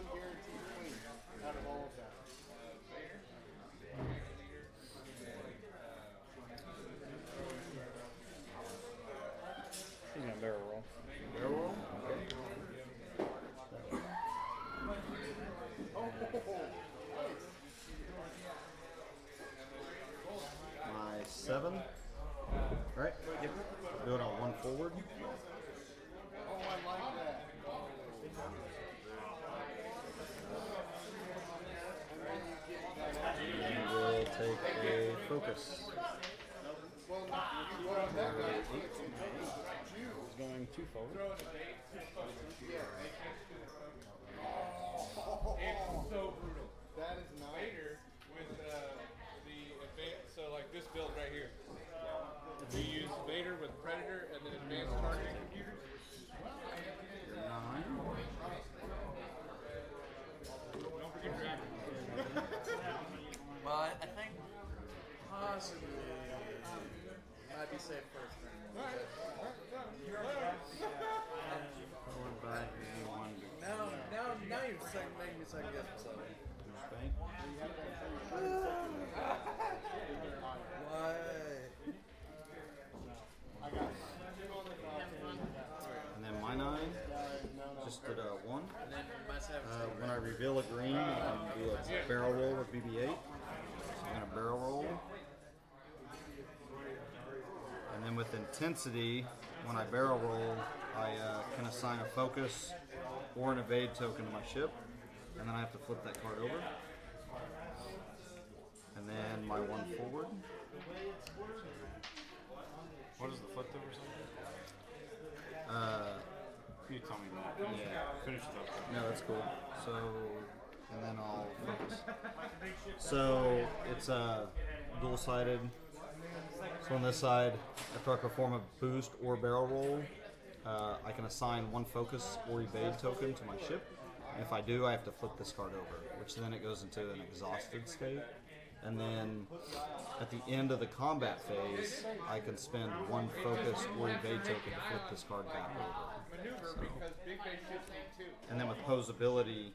one guaranteed out of all of that. He's gonna barrel roll. Barrel roll? My seven. All right. Yep. Do it on one forward. Take a focus. Well, well, that guy, He's going two forward. It's so brutal. that is nice. Vader with uh, the advanced, so like this build right here. We use Vader with Predator and then advanced targeting computers. You're nine. Don't forget Dragon. Well, I, I think possibly one. Now, now, now you're second, making me second guess myself. And then my nine. Just did a one. My seven. Uh, when I reveal a green, I can do a barrel roll with BB-8. So I'm gonna barrel roll. And with intensity, when I barrel roll, I uh, can assign a focus or an evade token to my ship, and then I have to flip that card over. And then my one forward. What is the flip over something? Uh, you tell me that? yeah. Finish it up. No, that's cool. So, and then I'll focus. So it's uh, dual-sided. So on this side, after I perform a boost or barrel roll, uh, I can assign one focus or evade token to my ship. And if I do, I have to flip this card over, which then it goes into an exhausted state. And then at the end of the combat phase, I can spend one focus or evade token to flip this card back over. Two. And then with Poe's ability,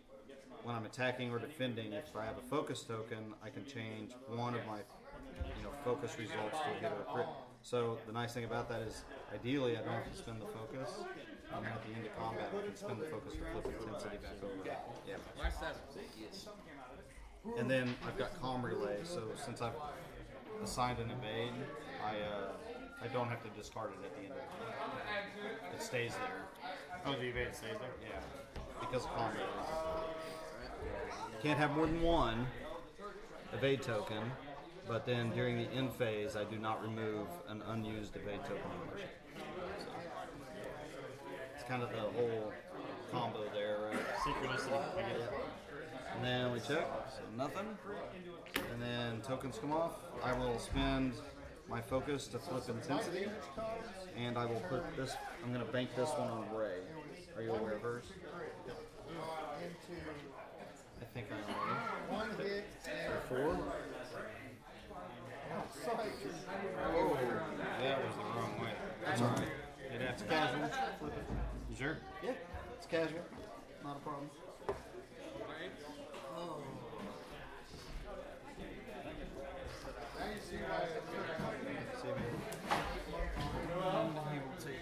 when I'm attacking or defending, if I have a focus token, I can change one of my you know focus results to hit a crit. So the nice thing about that is, ideally, I don't have to spend the focus. And then at the end of combat, I can spend the focus to flip intensity back over. Yeah. And then I've got Comm Relay. So since I've assigned an evade, I uh, I don't have to discard it at the end of the game. It stays there. Oh, the evade stays there? Yeah, because of Comm Relay. Can't have more than one evade token, but then during the end phase, I do not remove an unused evade token on my ship. So, it's kind of the whole combo there, right? Synchronicity. I. And then we check, so nothing. And then tokens come off. I will spend my focus to flip intensity, and I will put this. I'm going to bank this one on Rey. Are you aware of hers? Into I think I am. one hit and Oh, that was the wrong way. That's all right. Have to Casual. Flip it. You sure? Yeah, it's casual. Not a problem. Now you see why it's See you, man. He will take.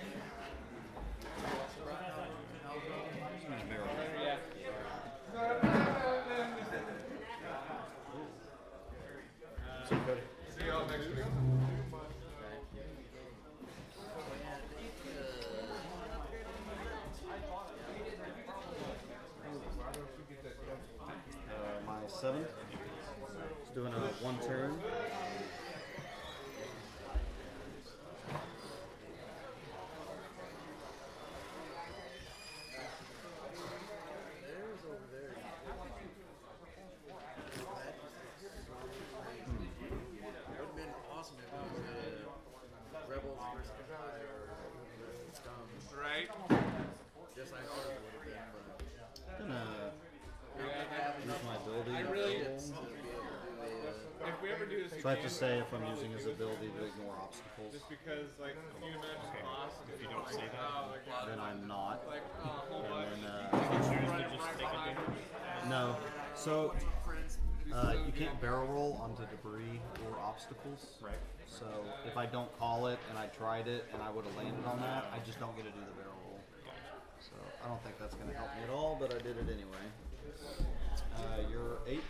Just gonna barrel. Yeah. See you, Cody. See y'all next week. Uh, my seven. Just doing a one turn. There's over there. It would have been awesome if it was uh, Rebels versus Empire or Scum. Right? Just like ours would have been, Gonna but I don't think I have use enough my ability. I to really- roll. to be able to do a. Uh, If we ever do this So I have to say if I'm using his ability to ignore obstacles, just because, like, can you imagine boss? If you don't say that. My god. then I'm not. Like, a. And then, uh, Choose to just take it. no. So uh, you can't barrel roll onto debris or obstacles. Right. So if I don't call it and I tried it and I would have landed on that, I just don't get to do the barrel roll. So I don't think that's going to help me at all, but I did it anyway. Uh, eight.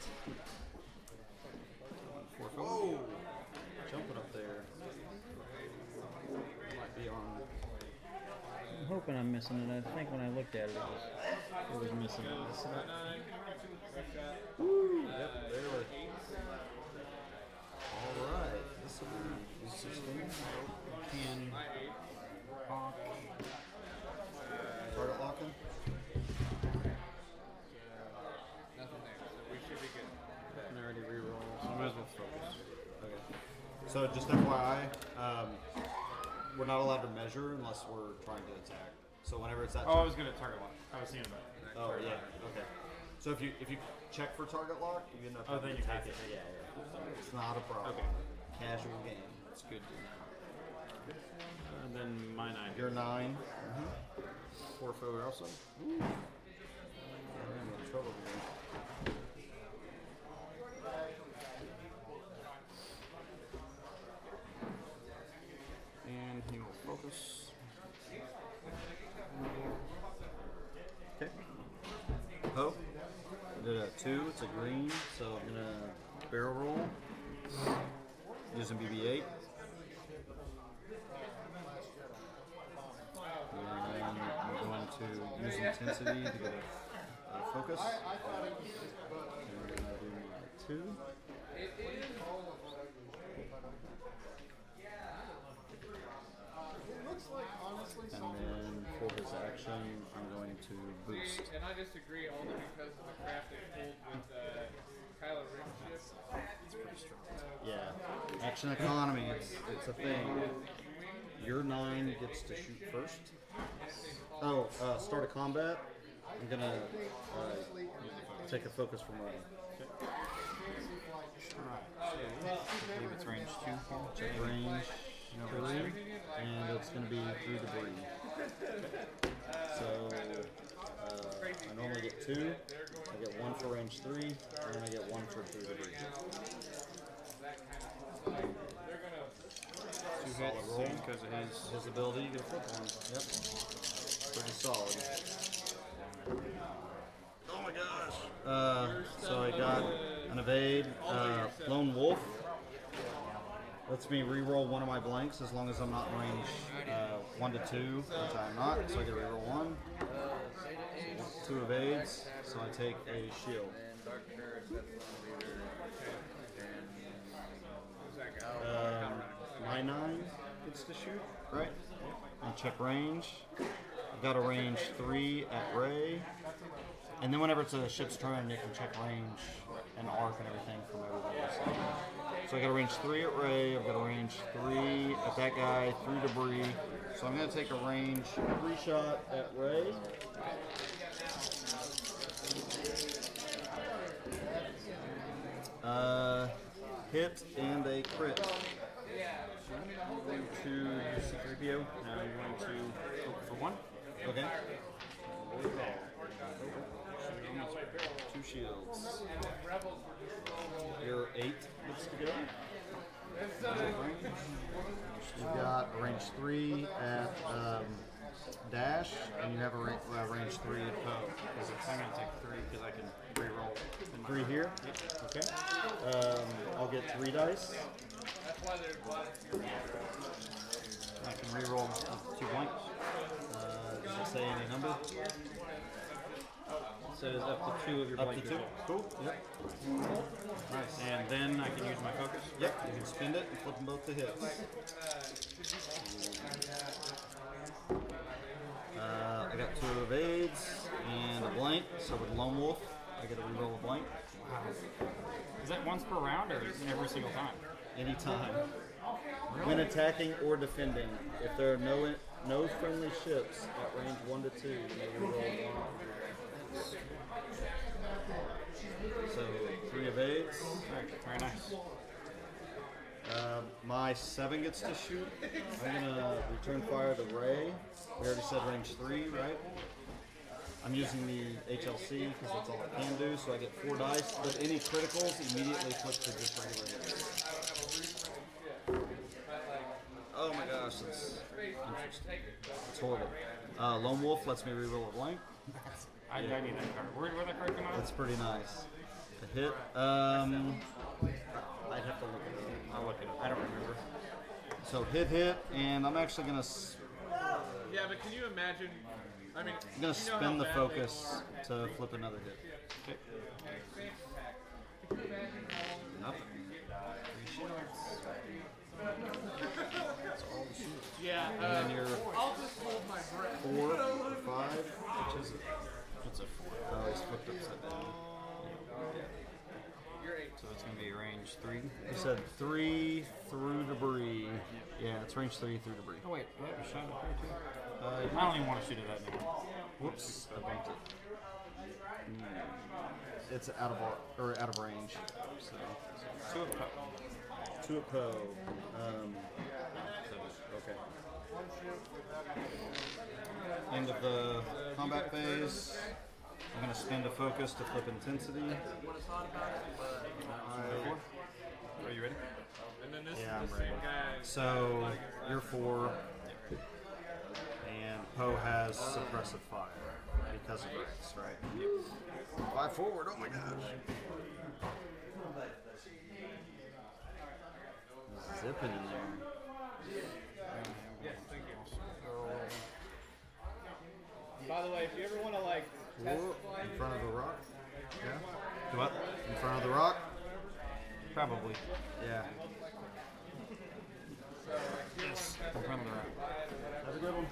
Whoa! Jumping up there. Might be on. I'm hoping I'm missing it. I think when I looked at it, it was, it was missing it. Yep, barely. All right. This will be 16. Ten, hawk. Target locking. Nothing there, so we should be good. And I already reroll, so I might as well focus. Okay. So just FYI, um, we're not allowed to measure unless we're trying to attack. So whenever it's that. Oh, I was gonna target lock. I was seeing about it. Oh yeah. Okay. So if you if you check for target lock, you end up. Oh, then to you take have it. Yeah, yeah. It's not a problem. Okay. Casual game. It's good. to And then my nine. You're 9 Four foe also. Ooh. I'm in trouble here. He will focus. Okay. Oh. I did a two. It's a green, so I'm gonna barrel roll using BB-8. And I'm going to use intensity to get a, a focus. And I'm gonna do my two. It looks like honestly And then for his action, I'm going to boost. And I disagree only because of the crap they pulled with uh, Kylo Ren ship. Yeah, action economy. It's it's a thing. Your nine gets to shoot first. Oh, uh, start a combat. I'm gonna uh, take a focus from Rey. I believe it's range two. Check range three, and it's gonna be through debris. So uh, I normally get two. I get one for range three, and I get one for through debris. Two Solid hits roll. because of his. His ability, you get a flip one. Yep. Pretty solid. Oh my gosh. Uh, so I got an evade, uh, lone wolf. Lets me re-roll one of my blanks as long as I'm not range uh, one to two, which I'm not. So I get re-roll one. Two evades, so I take a shield. Um, my nine gets to shoot, right? And check range. I've got a range three at Rey. And then whenever it's a ship's turn, you can check range and arc and everything from everybody else. So I got a range three at Rey. I've got a range three at that guy 3 debris. So I'm gonna take a range three shot at Rey. Uh, hit and a crit. Going to C-3PO. Now I'm going to focus for one. Okay. Two shields. Your eight gets to go. You've got a range three at um, dash, and you have a, ra- uh, range three at Poe. Because I'm going to take three because I can re-roll. Three here. Okay. Um, I'll get three dice. I can re-roll two blanks. Uh, does it say any number? Says up to two of your Up blank to two. Cool. Yep. Nice. And then I can use my focus. Yep. You can spend it and flip them both to hits. Uh, I got two evades and a blank. So with lone wolf, I get a reroll a blank Wow. Is that once per round or every single time? anytime. When attacking or defending, if there are no no friendly ships at range one to two, you may reroll one. So three evades. Very, very nice. Uh, my seven gets to shoot. I'm gonna return fire to Rey. We already said range three, right? I'm using the HLC because that's all I can do, so I get four dice. But any criticals immediately flip to just regular hits. Oh my gosh, that's interesting. It's horrible. Uh, Lone Wolf lets me reroll a blank. I, I need that card. Where, where that card come out? That's pretty nice. The hit. Um, I'd have to look at it. I'll look it up. I don't remember. So hit, hit, and I'm actually gonna Yeah, but can you imagine? I mean, I'm gonna you spin the focus to flip another hit. Nothing. Yeah, And uh, then you're I'll just hold my breath. four, five. Which is it? What's a four? Oh, he's flipped upside down. So it's gonna be range three. He said three through debris. Yeah, it's range three through debris. Oh wait, do I have a shot up here too? Uh, I don't even want to shoot it that anymore. whoops, I bumped it. Mm, It's out of or out of range. So Two of cup. two at Poe. Um, okay. End of the combat phase. I'm gonna spend a focus to flip intensity. What it's on about it, but I, Are you ready? And then this Yeah, I'm is ready. guy. So you're four, and Poe has suppressive fire because of Rex, right? Yep. Five forward. Oh my gosh. Zipping in there. Whoa, in front of the rock. Yeah. Do what? In front of the rock. Probably. Yeah. Yes. In front of the rock. Have a good one.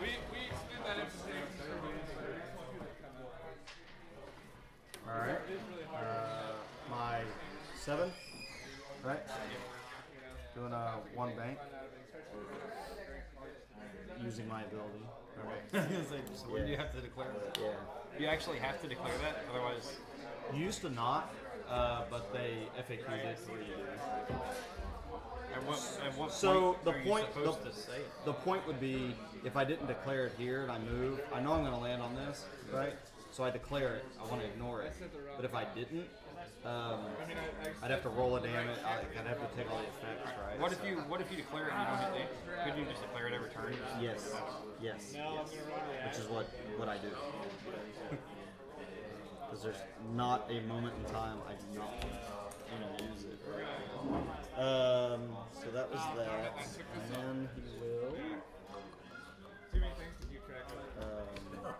we we extend that emphasis. All right. Uh, my seven. Right. Doing a one bank. Using my ability. so when do you have to declare that? Yeah. You actually have to declare that, otherwise. You used to not, uh, but they FAQ'd it where you. At what, at what So point the are point, you the, supposed to say it? the point would be if I didn't declare it here and I move, I know I'm going to land on this, right? So I declare it. I want to ignore it. But if I didn't, um, I'd have to roll a damage. I- I'd have to take all the effects, right? What if you What if you declare it and you don't hit damage? Could you just declare it every turn? Yes. Yes. yes. Which is what what I do. Because there's not a moment in time I do not want to use it. Um, so that was that. And then he will. Too many things to keep track of. Um,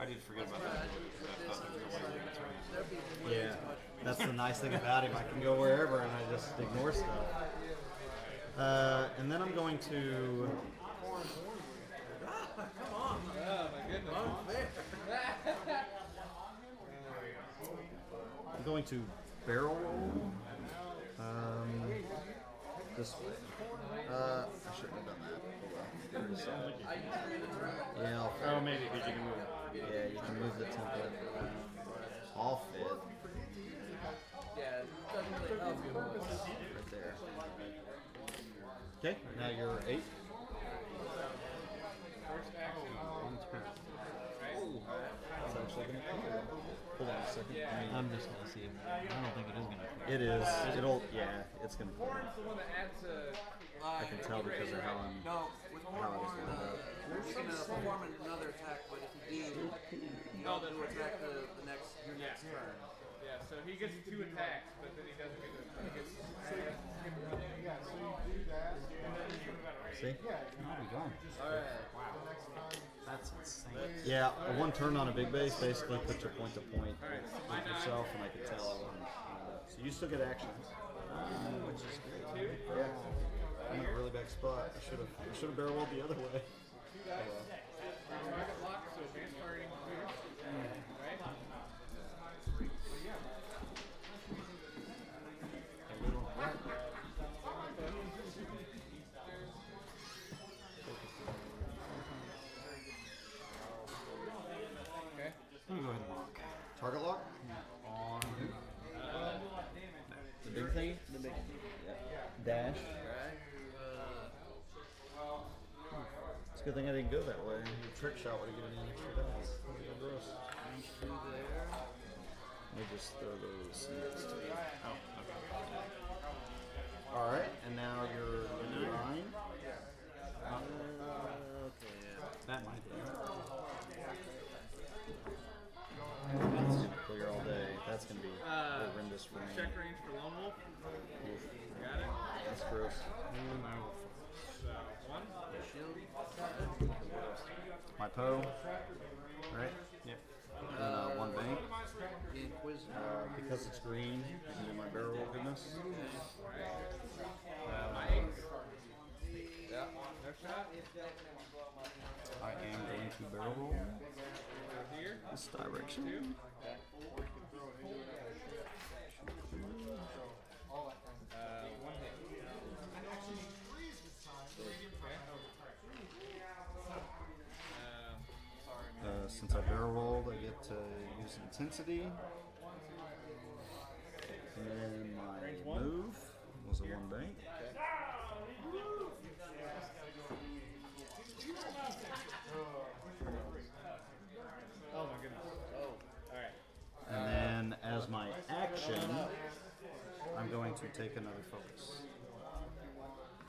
I did forget about that. I thought there was no way to return. yeah, that's the nice thing about him. I can go wherever and I just ignore stuff. Uh, and then I'm going to. Come on! Oh my goodness. I'm going to barrel roll. Um, this way. Uh, I shouldn't have done that. Yeah, I'll, Oh, maybe because you can move. yeah, you can move the template. All fit Okay, now you're eight. First action. On turn. It's actually gonna clear. Hold on a second. I'm just gonna see. If, I don't think it is gonna. It is. It'll. Yeah, it's gonna clear. It's the one that adds a. I can tell because of how I'm. No, with How I was uh, up. you're gonna perform another attack, but if you do, you don't do attack the, the next your next turn. Yeah, so he gets two attacks, but then he doesn't get to. He gets. See? How we going? Alright. That's insane. Yeah, a one turn on a big base basically puts your point to point with yourself, and I could tell I wasn't. lined up. So you still get actions, ah, which is great. Yeah, I'm in a really bad spot. I should have. I should have barrel rolled the other way. good thing I didn't go that way. Your trick shot would have given you an extra dice. Let me just throw those next to you. Oh, okay. All right, and now you're nine. Uh, okay, yeah. that might be. That's gonna clear all day. That's gonna be uh, horrendous for me. Uh, check range for lone wolf. Oof. Got it. That's gross. Mm, so one. Shield. My Poe. Right? Yep. And uh, one bank. Uh, because it's green, and then my barrel roll goodness. Yeah. Shot. I am going to barrel roll this direction. Barrel rolled, I get to use intensity. And then my move was a one bank. oh my goodness. Oh. All right. And then as my action, I'm going to take another focus.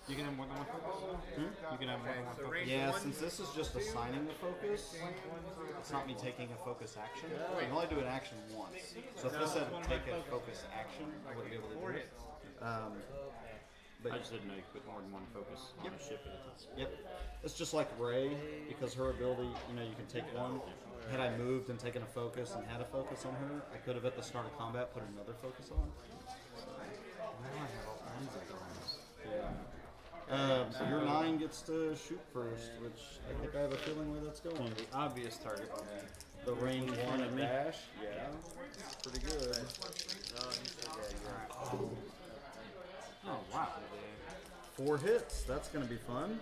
You can have more than one focus. Hmm? You can have more than one focus. Yeah, since this is just assigning the focus, it's not me taking a focus action. I can only do an action once. So if this said take a focus action, I wouldn't be able to Four do it. hits. Um, but I just didn't know you could put more than one focus on a ship at a time. Yep. It's just like Rey, because her ability, you know, you can take one. Had I moved and taken a focus and had a focus on her, I could have at the start of combat put another focus on. Yeah. Um, so your nine gets to shoot first, which I think I have a feeling where that's going. The obvious target would be The range one of me. dash, yeah, it's pretty good. No, you said yeah, you're Oh wow. Four hits, that's gonna be fun.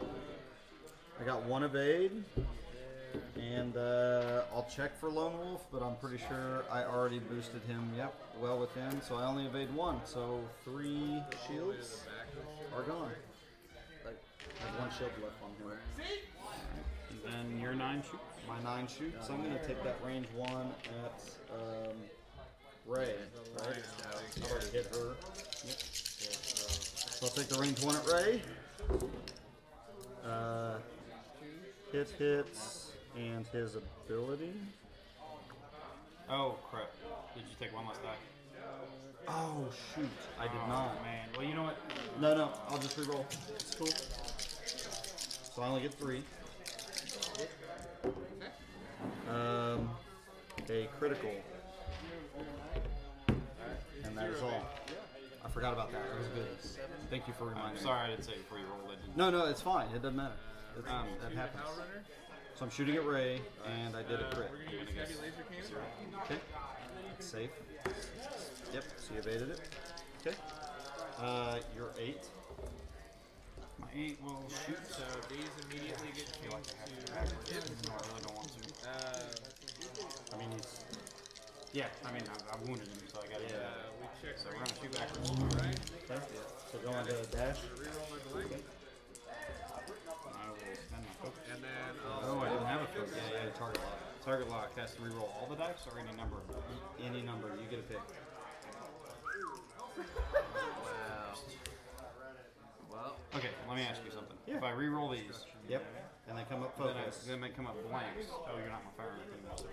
I got one evade, and uh, I'll check for Lone Wolf, but I'm pretty sure I already boosted him. Yep, well within, so I only evade one. So three shields are gone. I have one shield left on him. And then your nine shoots. My nine shoots. I'm gonna take that range one at um, Rey. Right? I've already hit her. Yep. So I'll take the range one at Rey. Uh, hit hits and his ability. Oh crap. Did you take one less die? Oh shoot! I did Oh, not. man. Well, you know what? No, no. I'll just reroll. It's cool. So I only get three. Um, a critical. And that is all. I forgot about that. That was good. Thank you for reminding I'm me. sorry I didn't say it before you rolled. I didn't. No, no, it's fine. It doesn't matter. It's, Um, that happens. So I'm shooting at Rey, and I did a Uh, crit. we're gonna use heavy laser cannon. Okay. It's safe. Yep. So you evaded it. Okay. Uh, you're eight. My eight will shoot. So these immediately get I feel like changed to to. No, I really don't want to. Uh, I mean, he's Yeah, I mean, I, I wounded him, so I got to Yeah. uh, we check. So we're range gonna shoot one. backwards. Alright. okay. So go on to dash. Reroll my blank. I will spend my focus. And then Oh, I didn't have a focus. Yeah, yeah. Target lock. Target lock has to reroll all the dice or any number. Any number, you get a pick. wow. Well, Okay, let me ask you something. Yeah. If I reroll these, Yep. And they come up then, I, focus. then they come up blanks. Oh, you're not my fire team. So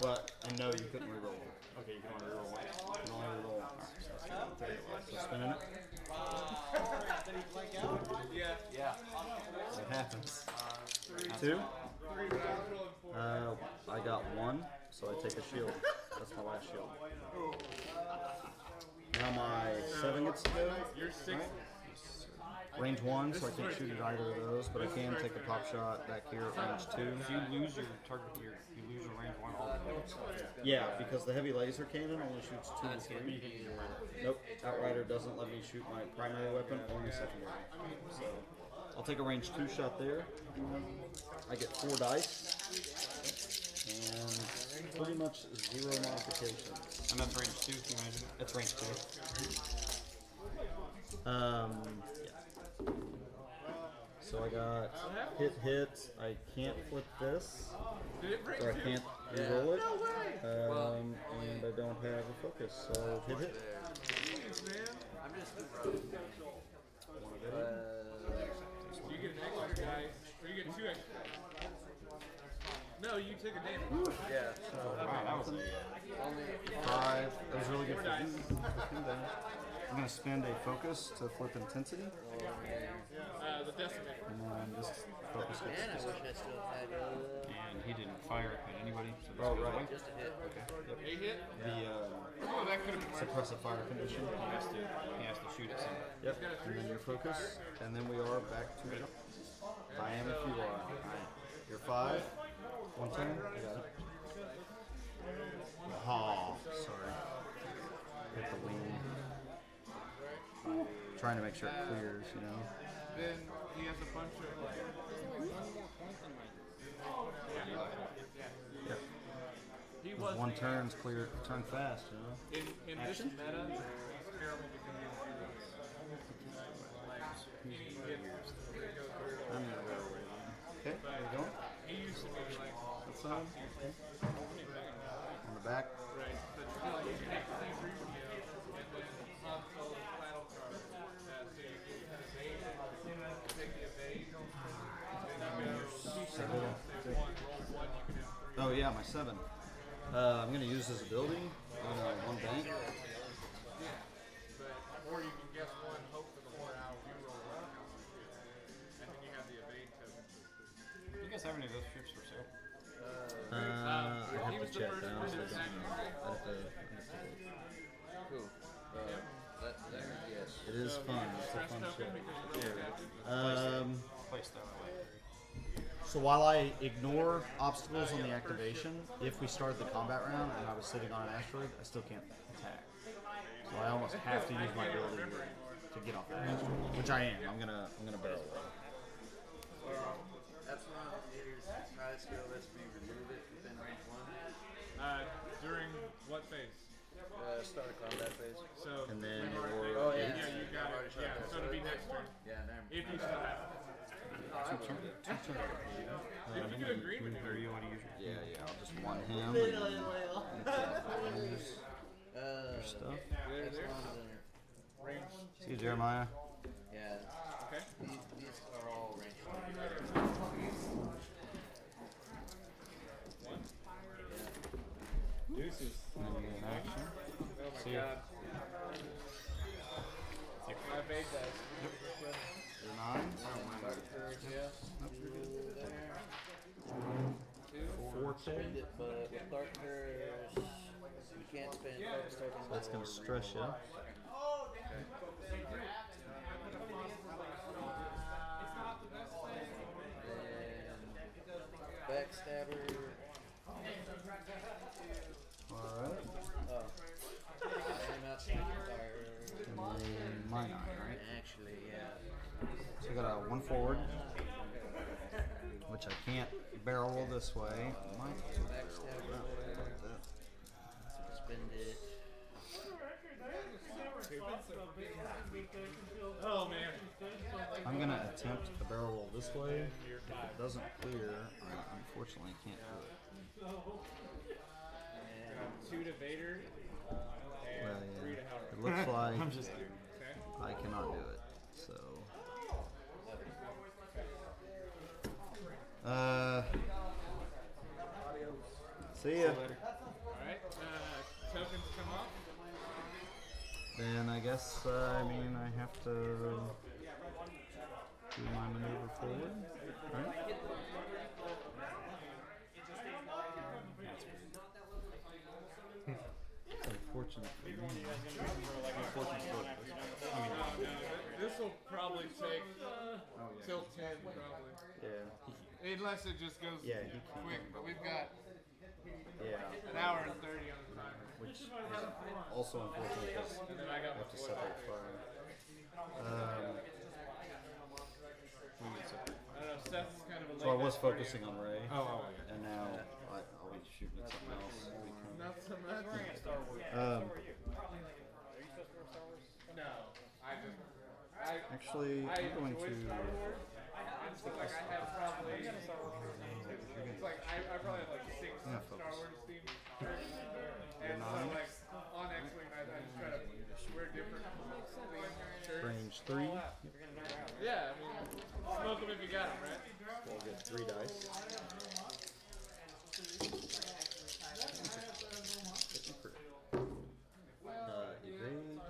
But and no, you couldn't reroll. okay, you can only reroll one. You can only reroll. So spinning it. yeah, yeah. It happens. Two. three, but I was rolling. Uh, I got one, so I take a shield. That's my last shield. Now my seven gets to go. You're six. Range one, so I can't shoot at either of those, but I can take a pop shot back here at range two. If you lose your target, your, you lose your range one altogether. Yeah, because the heavy laser cannon only shoots two to three. Nope, Outrider doesn't let me shoot my primary weapon, only secondary. So I'll take a range two shot there. I get four dice. And pretty much zero modifications. And that's range two, can you imagine? That's range two. Um, yeah. So I got hit, hit. I can't flip this, Did it break or I can't reroll it. Um, and I don't have a focus, so hit, hit. Jeez, man. I'm just uh, You get an extra die, or you get two extra. No, you took a damage. yeah. Wow, that was Only Five. That was really good for you. I'm gonna spend a focus to flip intensity. The decimator. and then just focus Man, I gets wish I still had uh, And he didn't fire at anybody, so this Oh, goes right. away. just a hit. A hit. the uh, Oh, that could have been worse. suppressive fire condition. He has to, he has to shoot at somebody. Yep. And then your focus, and then we are back to jump. I am if you are. Alright. You're five. One turn. I got it. Oh, sorry. Hit the wing. Trying to make sure it clears, you know. Then he has a bunch of. Yep. He was One turn's clear, turn fast, you know. in in this Action? meta. It's terrible because he has zeros. Like any hits go through. I'm gonna go away. Okay, there we go. He used to be like That's on. On the back. right, but still you take the Rubio and then console the final card. Uh, so you get evade, take the evade, then you go keep the roll, say one, roll one, you can have three. Oh yeah, my seven. Uh, I'm gonna use this ability on uh, one bank. Or you can guess one, hope for the more out, you roll one, and then you have the evade token. Do you guys have any of those ships for sale? Uh, I have to check. I honestly don't know. I have to, I have to look. Cool. Uh, that, that, yes. It is fun. It's a fun token ship. because you roll that. Um, Place that way. So while I ignore obstacles on the activation, if we started the combat round and I was sitting on an asteroid, I still can't attack. So I almost have to use my ability to get off that asteroid, which I am. I'm gonna I'm gonna barrel roll. Epsilon meters high skill recipe remove it within range one. Uh, during what phase? Uh, start of combat phase. So And then we've already- your Oh, yeah, yeah. yeah, you got it. Yeah, so it'll be next turn. Yeah, never If you still have it. If you get agreement in Or you want to use your Yeah, yeah. I'll just one him. And then use Uh, stuff. There, there. Epsilon is in there. Range. See you, Jeremiah. Yeah, Okay. these, these are all range one. deuces. And then you get an action. Oh my See ya. god. Spend it, but with Dark Curse, you can't spend focus tokens. That's gonna stress you. Backstabber. Alright. Oh. Out And then right? Actually, yeah. So I got a one forward, which I can't barrel this way. I might have to barrel roll that, like that. Spend it. Oh man. I'm gonna attempt to barrel roll this way. If it doesn't clear, I unfortunately can't do it. Two to Vader. And Well, three yeah. to Howard. It looks like I'm just I cannot do it. Uh. See ya. Alright. Uh, tokens come off. Then I guess uh, I mean I have to do my maneuver forward, right? Unfortunate for me. Unfortunate for us. This will probably take till 10, probably. Yeah. Unless it just goes Yeah, he can. quick. But we've got Yeah. an hour and 30 on the timer. Which is also unfortunate because And I got I have to my separate fire. Um, I don't know. Seth's kind of a so I late was night party. focusing on Rey, Oh, oh, yeah. and now I, I'll be shooting at something else. Not so much. Um, No. I just. I, actually, I I'm going enjoy to. Star Wars. Like, I have probably. It's like, I, I probably have like six Yeah, Star. Wars themed shirts. And so, like, on X Wing, I, I just try to wear different themed shirts. Range three. Yeah, I mean, smoke them if you got them, right? So I'll get three dice. Uh, evade,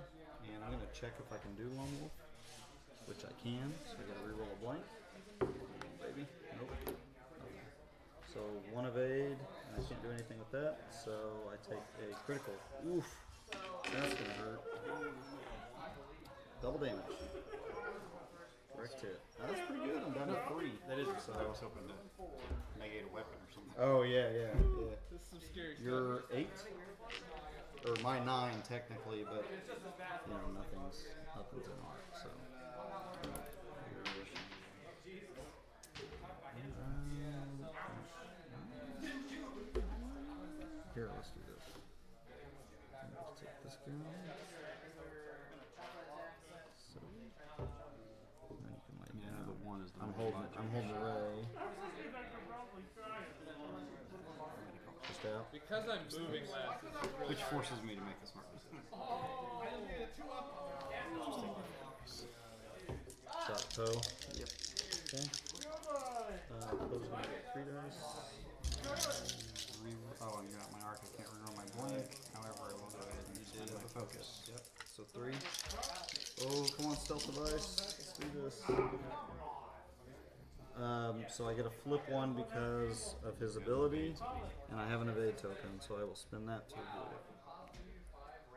and I'm gonna check if I can do lone wolf, which which I can. So I gotta reroll a blank. Baby. Nope. Okay. So one evade, and I can't do anything with that. So I take a critical. Oof. That's gonna hurt. Double damage. Direct hit. Now, that's pretty good. I'm down to three. That is so I was hoping to negate a weapon or something. Oh yeah, yeah, yeah. This is some scary. You're eight, or my nine technically, but you know nothing's nothing's an art. So. Here, let's do this. Let me just take this guy. So, then you can lay him Yeah, down. but one is the I'm most holding. logical. I'm holding Rey. Just out. Because I'm moving last, really Which forces me to make a smart decision. Shot toe. Yep. Okay. Uh, Poe's gonna three dice. Oh, and you got my arc. I can't reroll my blank. However, I will go ahead and use the focus. Yep. So three. Oh, come on, stealth device. Let's do this. Um, so I get a flip one because of his ability, and I have an evade token, so I will spend that to avoid it.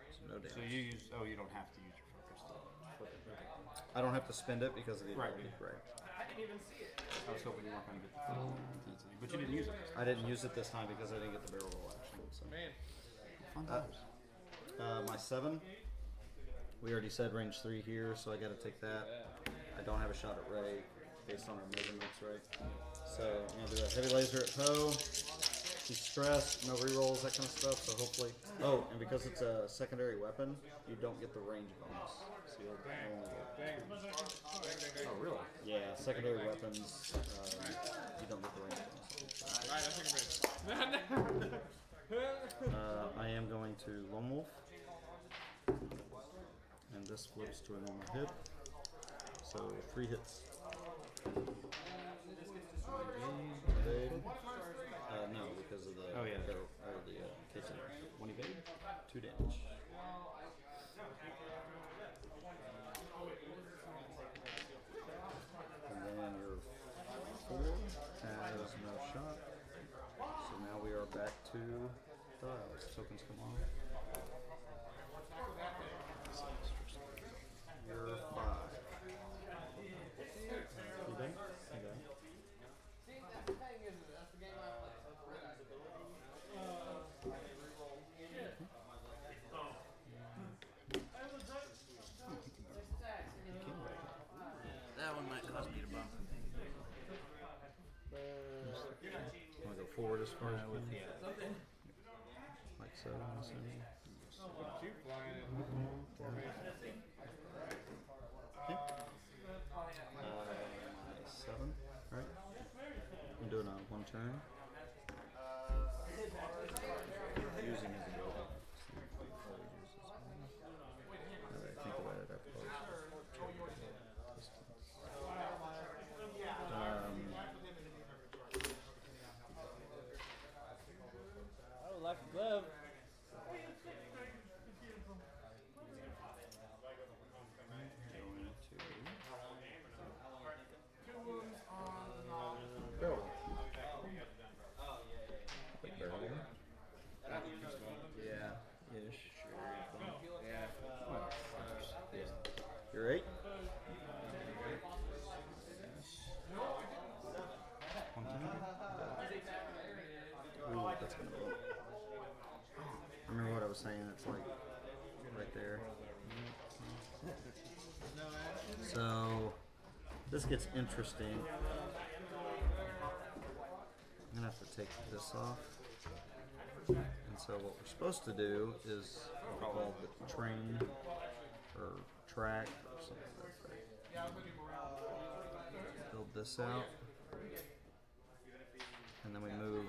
So no damage. So you use. Oh, you don't have to use your focus. Though. I don't have to spend it because of the Right. ability. Right. I didn't even see it. I was hoping you weren't going to get the full intensity, but you didn't use it. this time. I didn't use it this time because I didn't get the barrel roll action. So. man. Fun times. Uh, my seven. We already said range three here, so I got to take that. I don't have a shot at Rey based on our measurements, right? So I'm gonna do a heavy laser at Poe. He's stressed, no rerolls, that kind of stuff. So hopefully, oh, and because it's a secondary weapon, you don't get the range bonus. So you'll only get- Oh, really? yeah, secondary weapons, um, you don't get the range bonus. Uh, I am going to Lone Wolf. And this flips to a normal hit. So three hits. Evade. Uh, no, because of the Oh, yeah. arrow, or the uh, kitchen. One evade, two damage. And then your four has no shot. So now we are back to dials. Tokens come on. You're five. You done? Okay. That one might cause me to bump. Want to go forward as far as like so? I'm assuming. Two flying in formation. Okay. Uh, seven, right? I'm doing a one turn. Using his ability. Now that I think about it, I suppose. Um, Oh, left glove. go. Quick barrel. Yeah, ish. You're eight. One time. Ooh, that's gonna be. Remember what I was saying? It's like right there. So this gets interesting. I'm gonna have to take this off. And so what we're supposed to do is what call the train or track or something like that. Build this out. And then we move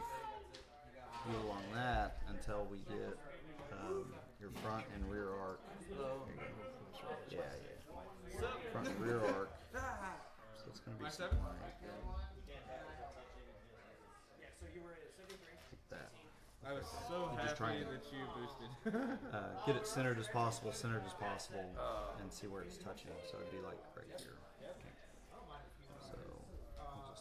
along that until we get um, your front and rear arc. There you go. Yeah, yeah. Front and rear arc. So it's gonna be something like like that. I was so I'm just happy trying to- that you boosted. Uh, get it centered as possible, centered as possible, Oh. and see where it's touching. So it'd be like right here. So I'll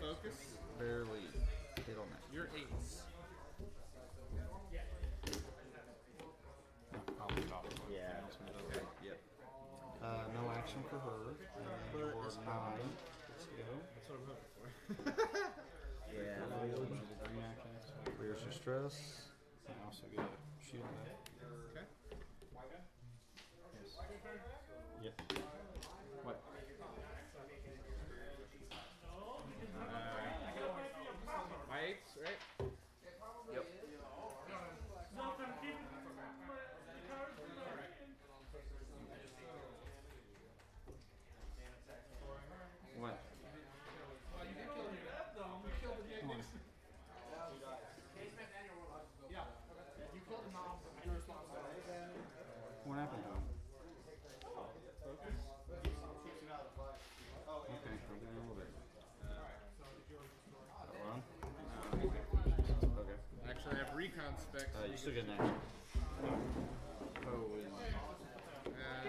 Focus. barely hit on that. Your eights. I'll stop. Yeah. Yep. Uh, no action for her. And your nine. Let's go. That's what I'm hoping for. Yeah. Which is a green action. Clears your stress. I also get a shield back. okay. Yep. What? Uh, my eights, right? Yep. What? What happened to him? Okay, I'll do it a little bit. That run. Okay. Actually, I have recon specs. Uh, you still get an action. Oh, is Uh,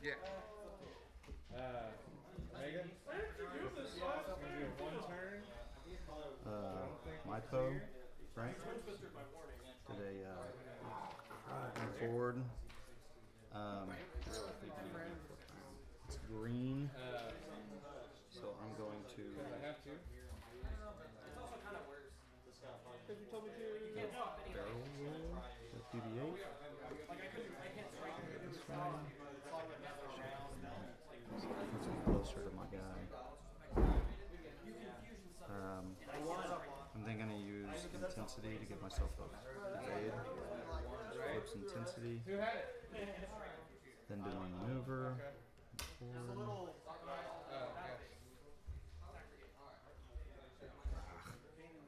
yeah. Uh, Megan. It's gonna be a one turn. Uh, my Poe, right? Did a uh, move forward. Um, it's green, Uh, so I'm going to I have to. Because you told me to. barrel roll with BB-8. This one. Let's get closer to my guy. Um, I'm then gonna use intensity to give myself a evade. Flips intensity. Who had it? Then do my maneuver. Forward.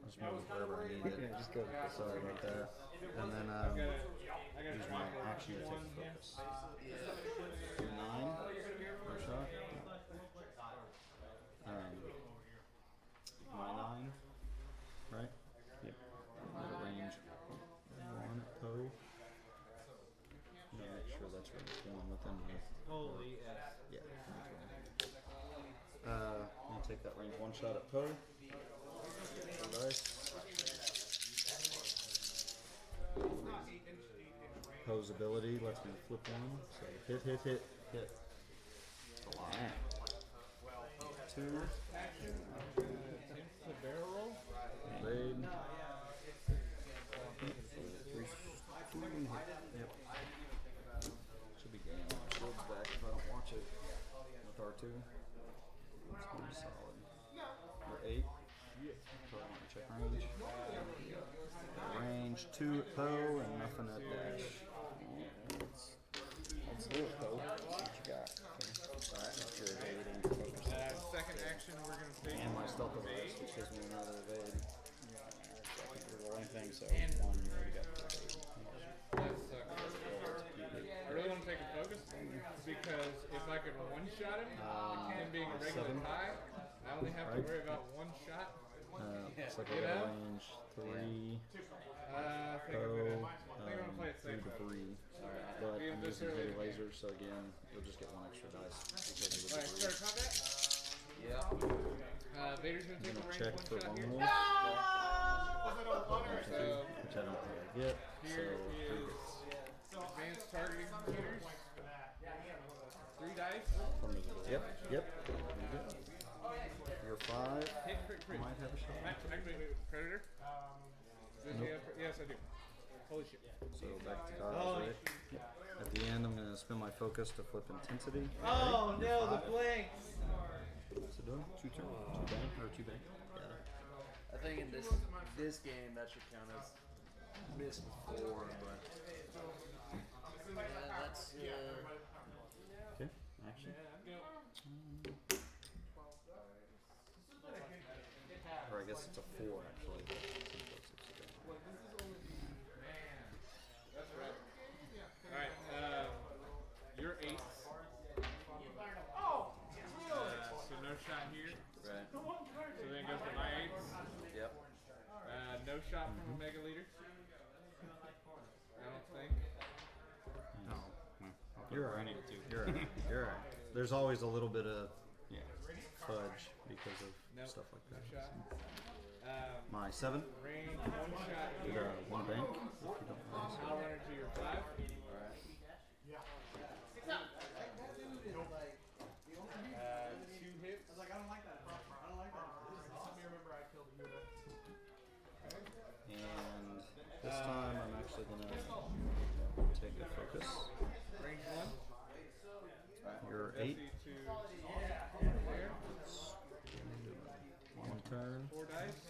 Just move wherever I need it. Just go. Sorry about that. And then um, gotta, I gotta use my action to take focus. Nine. Shot. Um, my nine. Right? Yep. At a range one Poe. Make sure that's range one within the Holy S. Yeah. Uh, I'm gonna take that range one shot at Poe. Roll dice. Poe's ability lets me flip one, so hit, hit, hit, hit. It's a lot. Two, so one you already got the evade. That sucks. I really want to take a focus because if I could one shot him, Um, him being a regular seven. tie, I only have to worry about one shot. Uh, looks like I You got know? a range three. Uh, I think I'm gonna, I think I'm gonna play it um, three safe. though. debris. But I'm using heavy early. lasers, so again, you'll just get one extra dice because of the Alright, start combat. Yeah. Uh, Vader's gonna take I'm a gonna range check one for shot one here. more, So which I don't think I get. Here three is advanced targeting computers. Three dice. Yep, yep. you go. You're five. Hit crit crit. Might have a shot. Act- Activate the predator. Um, Does he have- yes, I do. Holy shit. So back to dodge, right? At the end, I'm gonna spin my focus to flip intensity. Oh Ready? no, the Five. blanks. What's it doing? Two turn, two bank, or two bank? I think in this this game that should count as missed before, but yeah, that's uh, Okay, action. Or I guess it's a four actually. Alright, um, you're eight. Uh, so no shot here. right. then it goes to my eights. Yep. No shot from Omega Leader. I don't think. No. Well, You're it right. it to. You're right. You're right. There's always a little bit of yeah. fudge because of Nope. stuff like that. shot. Um, My seven. range one shot here. uh, one bank. If you don't mind. I'll run it to your five. Alright. Uh, two hits. And this time I'm actually gonna take a focus. Range one. You're eight. SE to there. One turn. Four dice.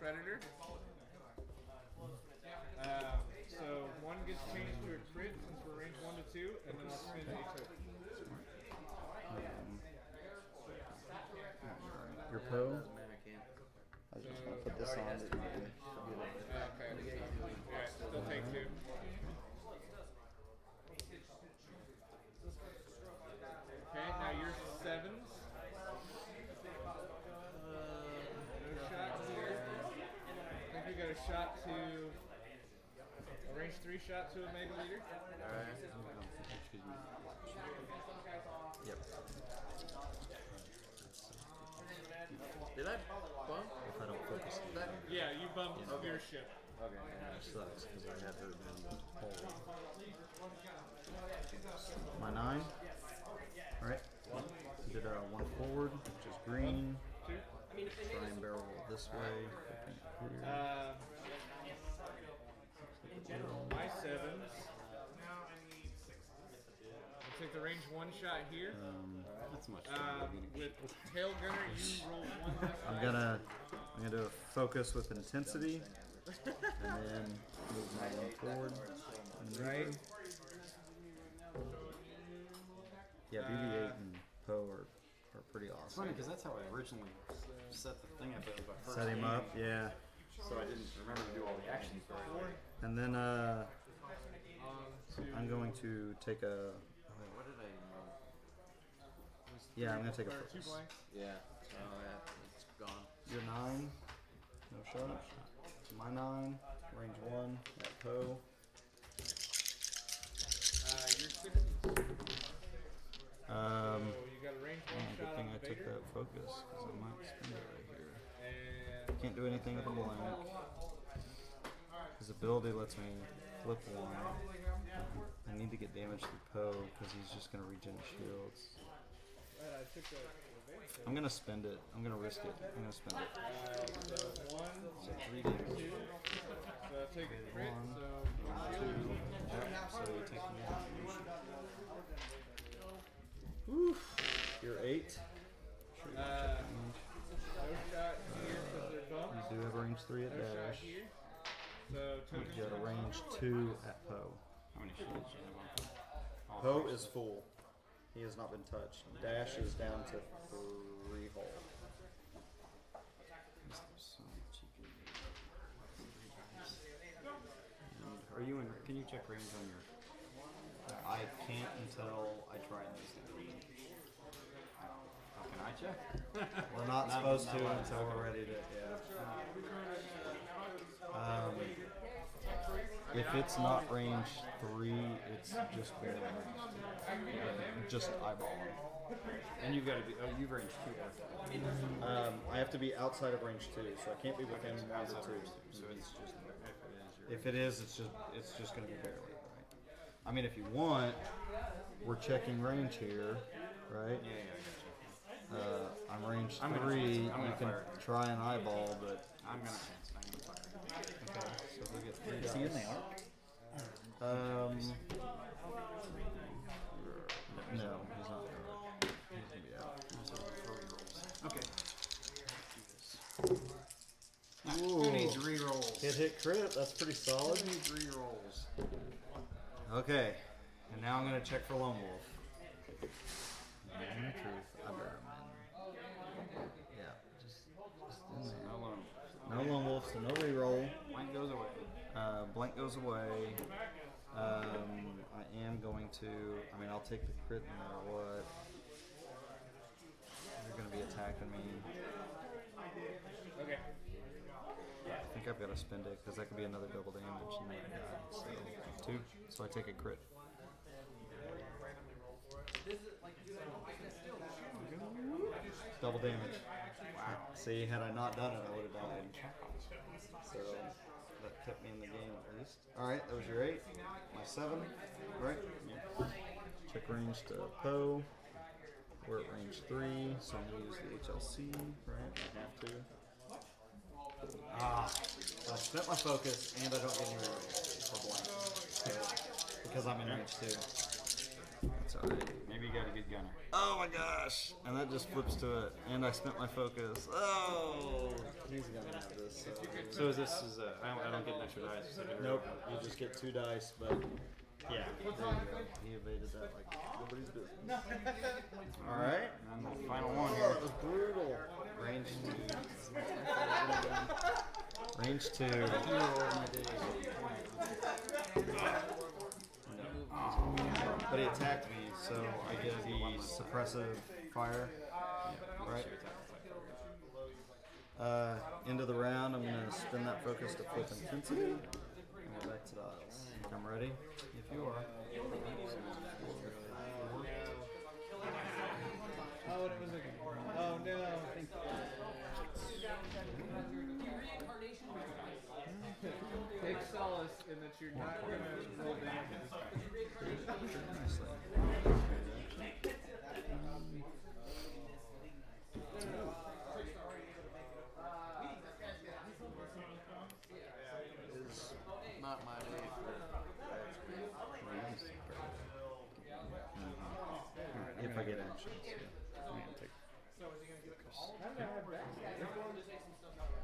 Predator. Um, so one gets changed to a crit since we're range one to two, and then I'll spend a token. Um, your Poe. Doesn't matter, Cam. I was just gonna put this on. that you can- Okay. Yeah, still take two. Okay, now you're sevens. No shot here. I think we got a shot to a range three shot to Omega Leader. Alright. Yep. Did I bump If I don't focus, that? Yeah, you bumped your ship. Okay. that sucks because I had her been pulled. My nine. All right. Did uh, one forward, which is green. Two. Try and barrel this way. Here. Um, my sevens. I'll take the range one shot here. Um, That's much Um, with tail gunner, you roll one. less I'm gonna I'm gonna do a focus with intensity, and then move my one forward. and Right. Yeah, BB-8 and Poe are, are pretty awesome. It's awesome. funny because that's how I originally set the thing up. It was my first Set him up, yeah. So I didn't remember to do all the actions very well. And then uh, I'm going to take a wait, what did I? yeah. I'm gonna take a or two focus. blanks. Yeah. Oh, yeah. It's gone. Your nine, no shot. My nine, range one at Poe. Uh, you're sixes. Um, So you got a range oh, one good shot thing on I took Vader. that focus because I might spend it right here. And Can't do anything with a blank. His ability lets me flip one. I need to get damage through Poe because he's just gonna regen shields. the, the. I'm gonna spend it. I'm gonna risk it. I'm gonna spend it. So three damage. I the. Woo. You're eight. Sure wanna check Uh, that range. no shot here because they're bumped. You do have a range three at No shot dash. here. So token You got a range two at Poe. How many shields do you have on? All Poe is full. He has not been touched. Dash is down to three hull. Is there so much you can do? And Are you in? Can you check range on your? I can't until I try these things. How can I check? We're not supposed to until we're ready to. Yeah. Um, if it's not range three, it's just barely range. Just eyeballing. And you've got to be. Oh, you've ranged two. Um, I have to be outside of range two, so I can't be within one or two. range two. So it's just if it is. It is, just it's just gonna be barely, right? I mean, if you want, we're checking range here, right? Yeah, yeah, I Uh, I'm range I'm gonna- three. I'm you gonna can fire. try an eyeball, but. I'm gonna chance. I'm gonna fire. okay. So we get three Is he in the dice. arc? Um, no, he's not there. He's gonna be out. So three rolls. Okay. Ooh. Who needs re-rolls? Hit, hit, crit. That's pretty solid. Who needs re-rolls? Okay, and now I'm gonna check for lone wolf. Man, the truth, I better man. Yeah, just, just in there. No loan. No lone wolf, so no reroll. Blank goes away. Uh, blank goes away. Um, I am going to. I mean, I'll take the crit no matter what. They're gonna be attacking me. Okay. I think I've got to spend it because that could be another double damage. And then die. So two. So I take a crit. Double damage. Wow. See, had I not done it, I would have died. So that kept me in the game at least. All right, that was your eight. My seven. Right. Check range to Poe. We're at range three, so I'm gonna use the HLC. Right. I have to. Ah, so I spent my focus and I don't get any reroll for blank. Because I'm in range two. Maybe you got a good gunner. Oh my gosh! And that just flips to it. And I spent my focus. Oh! He's gonna have this. So. So is this is uh, I, don't, I don't get an extra dice. So Nope, you just get two dice, but yeah, there you go. He evaded that like nobody's business. Alright. And then the final one. here. it was brutal. Range two. Range two. But he attacked me, so I get the suppressive fire. Right. Uh, end of the round, I'm gonna spin that focus to flip intensity. And we're back to the aisles. I'm ready. If you are. Solace in that you're not gonna roll damage. It's not my day for If I get actions.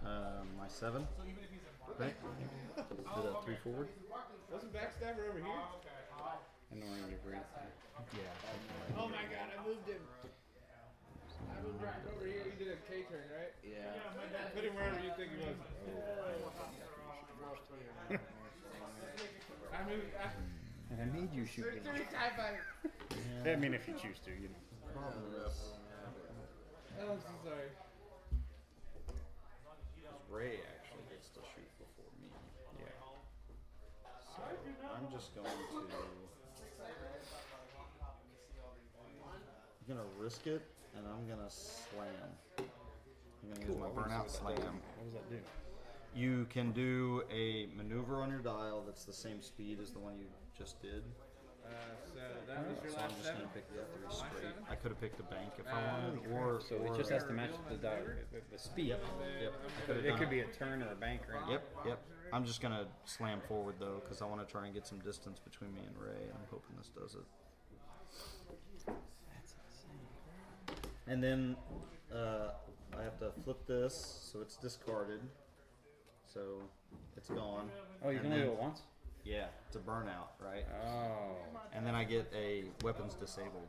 Um, my seven. Okay. Did a three forward. Wasn't Backstabber over here? And the range of breath. Yeah. Oh my god, I moved him. I moved right over here. You did a K turn, right? yeah. Put him wherever you think he was. I moved. I, And I made you shoot three, me. three TIE fighter. I mean, if you choose to, you know. Oh, I'm so sorry. Rey actually gets to shoot before me. Yeah. So I'm just going to. I'm gonna risk it, and I'm gonna slam. I'm gonna use my burnout slam. What does that do? You can do a maneuver on your dial that's the same speed as the one you just did. Uh, so that was your So I'm last just seven. gonna pick the three straight. seven? I could have picked a bank if I Uh, wanted, or So or it just has to match the, di- the, the speed. Yep, yep. I could've it done could be a turn or a bank or anything. Yep, yep. I'm just gonna slam forward though, because I want to try and get some distance between me and Rey. and I'm hoping this does it. And then uh, I have to flip this, so it's discarded. So it's gone. Oh, you And can only then- do it once? Yeah, it's a burnout, right? Oh. And then I get a weapons disabled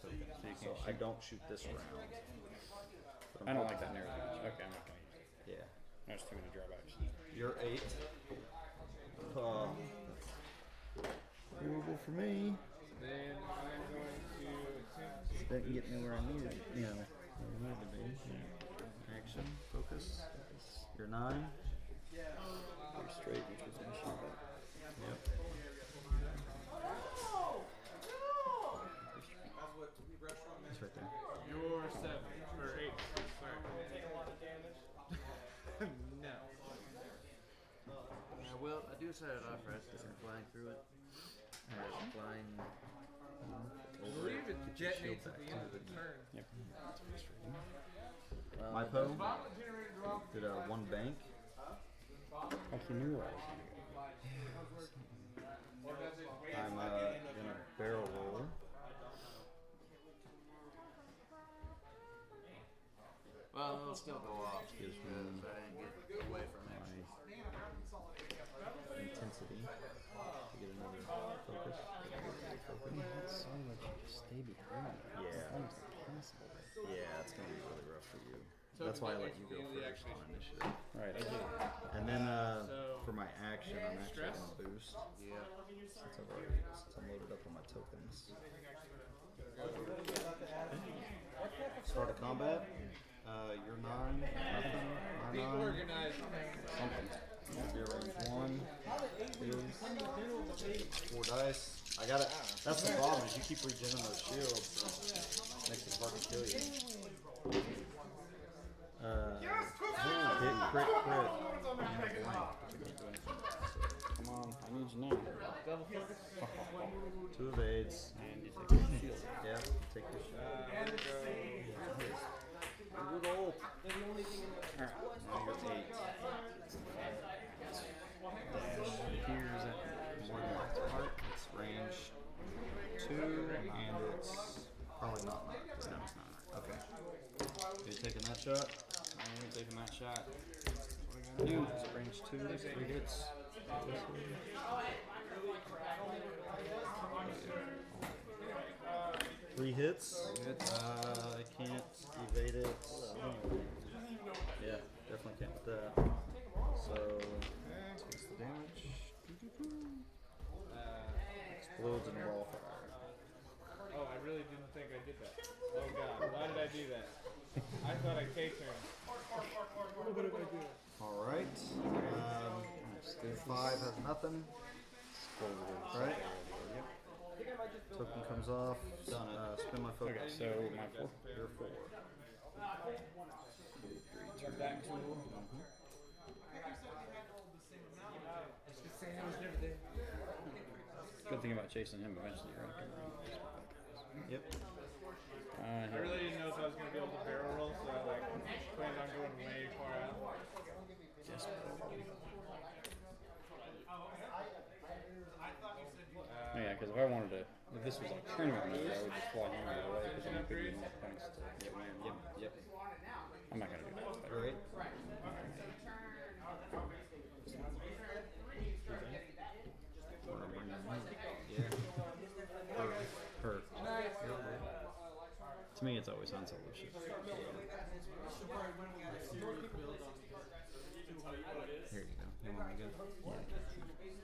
token, you so can't I don't shoot this round. I'm don't hoping- like that narrative. Okay, I'm not gonna use it. Yeah. There's too many drawbacks. You're eight. Uh, doable for me. Then I'm going to attempt Didn't get me where I needed. Yeah, where I needed to be. Action, focus. You're nine. You're straight, which was an issue, but Yep. It's right there. your seven or eight. Sorry. no. Yeah, well, I do set it off right because I'm flying through it. Uh, flying. I believe it detonates at the end of the turn. yep. Well, My it Poe did a one bank. Like you knew I was gonna I'm uh, gonna barrel roll. Well, it'll still go off Excuse me. So That's why I let you go first on initiative. Right, I. And then uh, so, for my action, I'm actually gonna boost. Yeah. Since I've already, since I'm loaded up on my tokens. Start a combat. Uh, you're nine. Nothing. Be nine. organized. Something. You're range one. Two. Four dice. I got it. That's the problem. Is you keep regenerating those shields, so makes it hard to kill you. Uh, hit, crit, crit. Come on, I need you now. Double focus. Two evades. And you take your shield. Yeah, take your. Uh, gonna go. Good old. Alright, now you're eight. Dash appears at One part. It's range two, and it's probably not. No, it's not. Okay. You taking that shot? I am taking that shot. What are you gonna do is it range two? Three hits. Three hits. Uh, I can't evade it. Yeah, definitely can't with that. So takes the damage. Uh, Explodes in a ball fire. oh, I really didn't think I did that. Oh god, why did I do that? I thought I K turned. What did I do? All right. Um, five has nothing. Right. Token comes off. Done it. Uh, spin my focus. Okay, so my four. You're four. Back to Good thing about chasing him eventually, right? Yep. Uh, I really didn't know if I was gonna be able to barrel roll, so I like planned on going way far out. Just Uh, yeah, because if I wanted to, if this was like tournament mode, I would just fly him out of the way because then I could use enough points to get land. Yep, yep. I'm not gonna do that. But Great. Yeah. her. To me, it's always Han Solo shit. Here you go. You want me good? Yeah.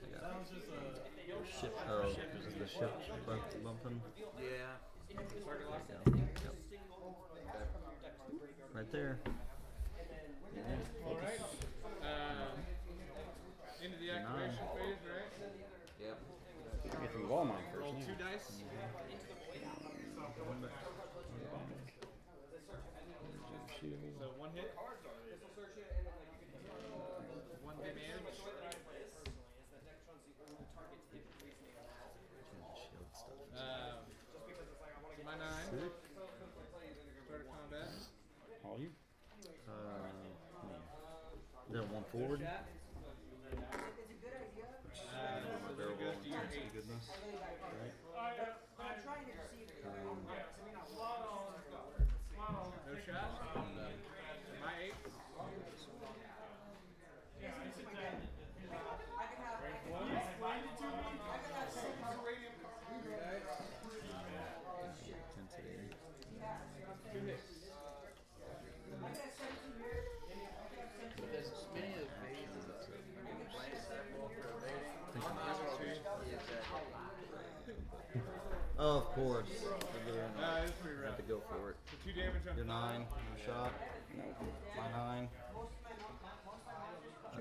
I got it. Ship. Oh, this is the ship bump, bumping. Yeah. Yep. Right there. Alright. Um, into the activation phase, right? Yep. Get through wall mine first. Roll yeah. two dice. So one hit. One damage. Um, so my nine. Start of combat. All you. Uh, then one forward. Uh, so then it goes to your eight. No shot. My eight. Range one. Two hits. There's many of the phases of playing cycle for evading. Oh, of course. Uh, it's pretty rough. have to go for it. So two damage on nine. No shot. No. My nine. Uh,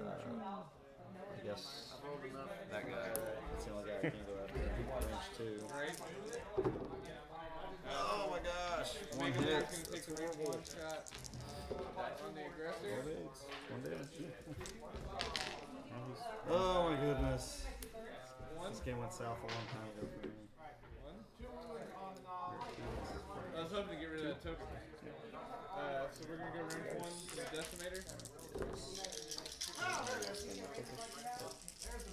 I guess that guy. That's the only guy I can go after. Range two. Right? Oh my gosh. One Mega hit. Man's gonna take the range one shot on the aggressor. One damage. Oh my goodness. One. This game went south a long time ago for me. One. I was hoping to get rid of that token. Uh, so we're gonna go range one to the decimator.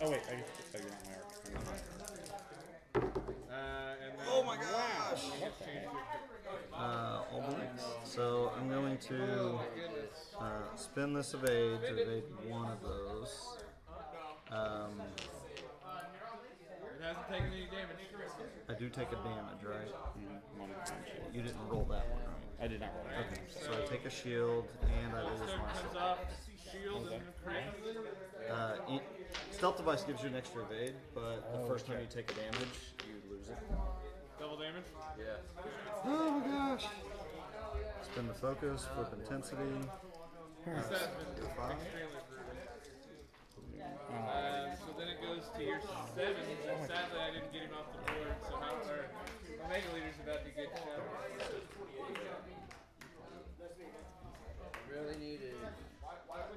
Oh wait, I, you're my arc. I'm my arc. Uh, and then Oh my gosh. he gets changed to Uh, all blanks. So I'm going to Oh my goodness. uh, spin this evade to evade one of those. Um, It hasn't taken any damage. I do take a damage, right? I'm shield. You didn't roll that one, right? I did not roll that. Okay, so I take a shield and I lose Token my comes sword. off, shield and crit. Uh, in- stealth device gives you an extra evade, but the first time you take a damage, you lose it. Double damage. Yeah. Oh my gosh! Spin the focus, flip intensity. This has been five. extremely brutal. Oh, Uh, so then goes to your seven. And sadly, I didn't get him off the board. So how our Omega Leader's about to get shot. Really needed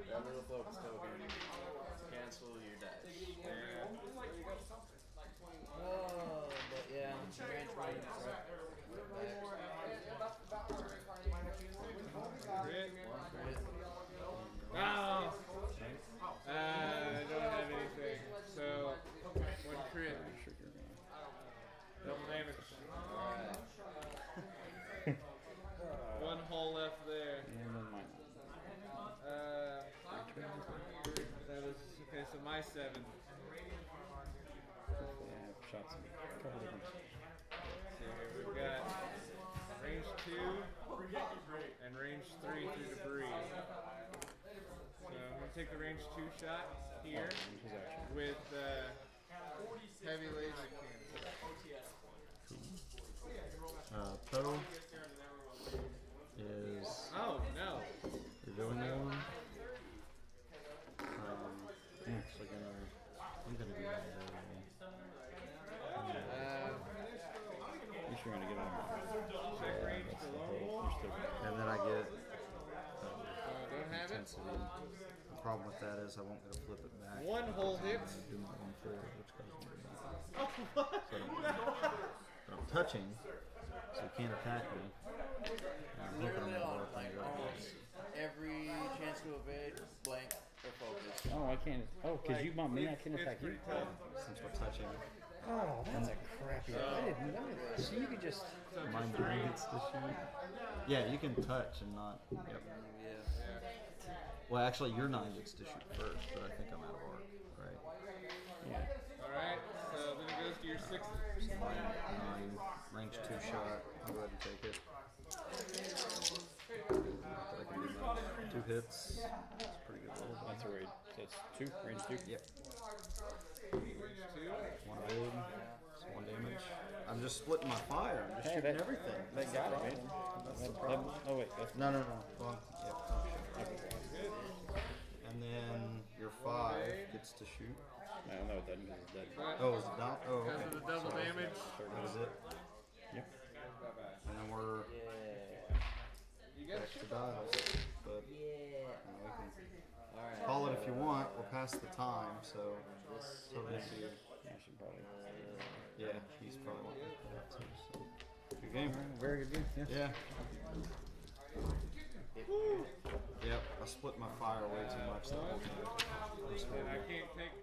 that little focus token to cancel your dash. Yeah. Oh, but yeah, range one is right. Crit. One crit. Oh. Uh, I don't have anything. So one crit, Sure you're gonna. double damage. Alright. One hole left there. And then mine. Uh, that was okay. My seven. Yeah, shots. A couple different. See here, we've got range two and range three through debris. So I'm gonna take the range two shot here His action. with uh, heavy laser cannon. Uh, Poe is Oh no! revealing one. Um, Yeah, it's like another. I'm gonna do that. Uh, You sure gonna give him? check range That's for the lone whole. wolf. You're still. And then I get don't have it. intensity. The problem with that is I won't get to flip it back. One hole hit. Do my one forward, which goes me back. Oh, what? So I don't- but I'm touching, so you can't attack me. And I'm hoping I'm Literally gonna on work like almost every chance to evade, blank or focus. Oh, I can't. Oh, cause you bumped me. I can It's attack you. pretty. Since we're touching, Oh, that's a crappy. I didn't know that. So you could just. mine gets to shoot. Yeah, you can touch and not. Yep. Yeah. Well, actually, your nine gets to shoot first, but I think I'm out of arc, right? Yeah. All right. So then it goes to your six. Mine nine, range two shot. I'll go ahead and take it. I can do my two hits. It's a pretty good roll. That's a raid. So it's two. Range two. Yep. Range two. One raid. It's one damage. I'm just splitting my fire. I'm just Hey, shooting that- everything. They got it, man. That- that- oh wait, that's No, no, no. Well, yep. And then your five gets to shoot. I don't know what that means. It's dead. But Oh, is it down? Oh, because okay. of the double Sorry. damage. That is it. Yep. And then we're Yeah. Back to shit. dials. But Yeah. you know, we can Alright. call it if you want. We're past the time, so This so this should probably. yeah. He's probably wanting to put that too. So good game. Very good game. Yeah. Yeah. Yep. I split my fire way too much that whole game. It was And I can't take